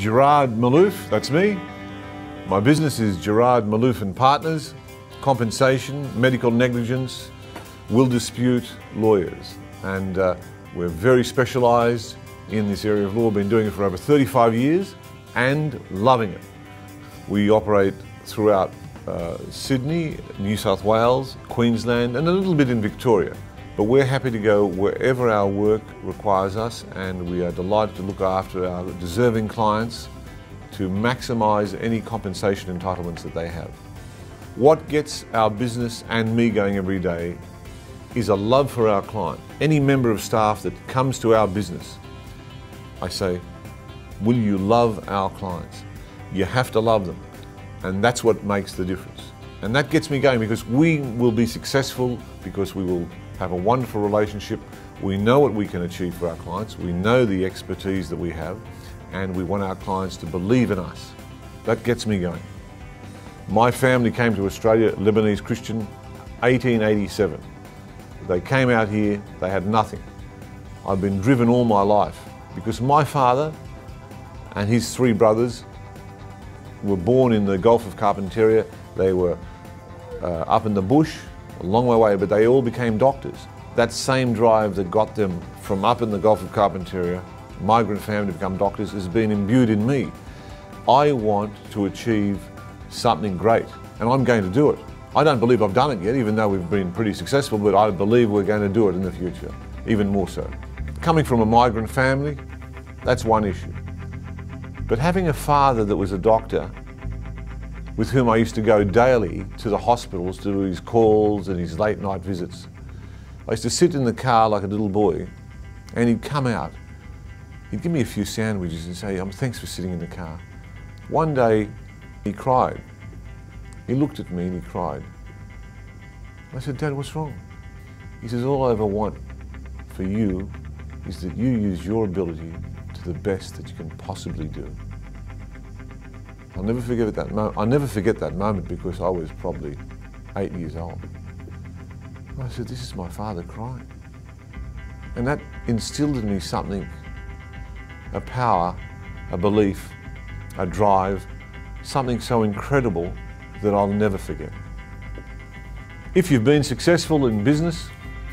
Gerard Malouf, that's me. My business is Gerard Malouf and Partners, compensation, medical negligence, will dispute lawyers. And uh, we're very specialised in this area of law, been doing it for over 35 years and loving it. We operate throughout uh, Sydney, New South Wales, Queensland, and a little bit in Victoria. But we're happy to go wherever our work requires us, and we are delighted to look after our deserving clients to maximise any compensation entitlements that they have. What gets our business and me going every day is a love for our client. Any member of staff that comes to our business, I say, will you love our clients? You have to love them. And that's what makes the difference. And that gets me going because we will be successful because we will have a wonderful relationship. We know what we can achieve for our clients. We know the expertise that we have and we want our clients to believe in us. That gets me going. My family came to Australia, Lebanese Christian, 1887. They came out here, they had nothing. I've been driven all my life because my father and his three brothers were born in the Gulf of Carpentaria. They were uh, up in the bush, a long way away, but they all became doctors. That same drive that got them from up in the Gulf of Carpentaria, migrant family to become doctors, has been imbued in me. I want to achieve something great, and I'm going to do it. I don't believe I've done it yet, even though we've been pretty successful, but I believe we're going to do it in the future, even more so. Coming from a migrant family, that's one issue. But having a father that was a doctor, with whom I used to go daily to the hospitals to do his calls and his late night visits, I used to sit in the car like a little boy, and he'd come out. He'd give me a few sandwiches and say, um, thanks for sitting in the car. One day, he cried. He looked at me and he cried. I said, Dad, what's wrong? He says, all I ever want for you is that you use your ability to the best that you can possibly do. I'll never forget that moment. I'll never forget that moment because I was probably eight years old. I said, this is my father crying. And that instilled in me something, a power, a belief, a drive, something so incredible that I'll never forget. If you've been successful in business,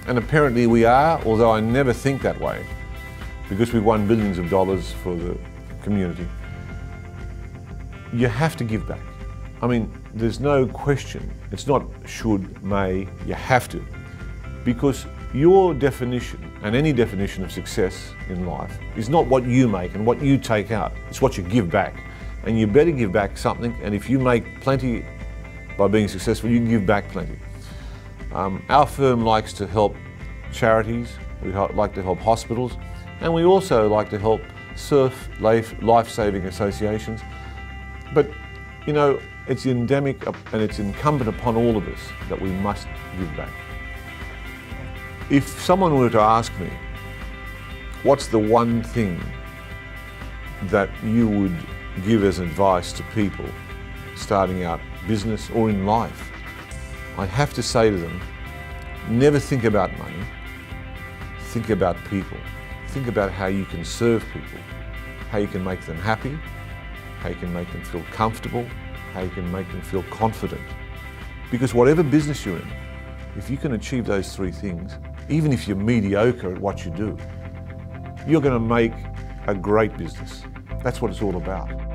and apparently we are, although I never think that way, because we've won billions of dollars for the community, you have to give back. I mean, there's no question. It's not should, may, you have to. Because your definition, and any definition of success in life, is not what you make and what you take out. It's what you give back. And you better give back something, and if you make plenty by being successful, you can give back plenty. Um, our firm likes to help charities, we like to help hospitals, and we also like to help surf life-saving associations. But, you know, it's endemic and it's incumbent upon all of us that we must give back. If someone were to ask me, what's the one thing that you would give as advice to people starting out business or in life, I have to say to them, never think about money, think about people. Think about how you can serve people, how you can make them happy, how you can make them feel comfortable, how you can make them feel confident. Because whatever business you're in, if you can achieve those three things, even if you're mediocre at what you do, you're going to make a great business. That's what it's all about.